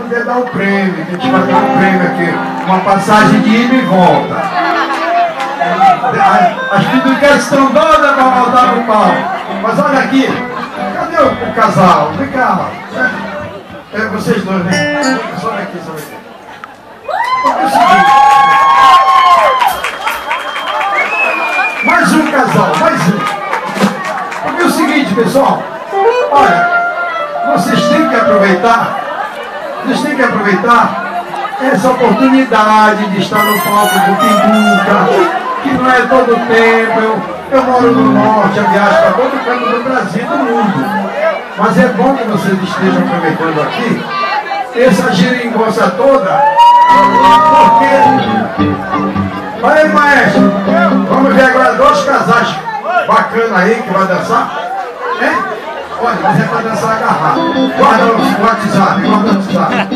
podia dar um prêmio, a gente vai dar um prêmio aqui, uma passagem de ida e volta. As piduquetes estão doidas para voltar no palco. Mas olha aqui, cadê o, o casal? Vem cá. É, vocês dois, vem. Só aqui, só aqui. Porque é o seguinte. Mais um casal, mais um. Porque é o seguinte, pessoal. Olha, vocês têm que aproveitar, vocês têm que aproveitar essa oportunidade de estar no palco do Pinduca, que não é todo tempo. Eu, eu moro no norte, eu viajo para todo canto do Brasil, do mundo. Mas é bom que vocês estejam aproveitando aqui essa geringonça toda, porque. Aí, maestro, vamos ver agora dois casais bacanas aí que vai dançar. Hein? Olha, você vai dançar agarrado. Guarda o WhatsApp, guarda o WhatsApp.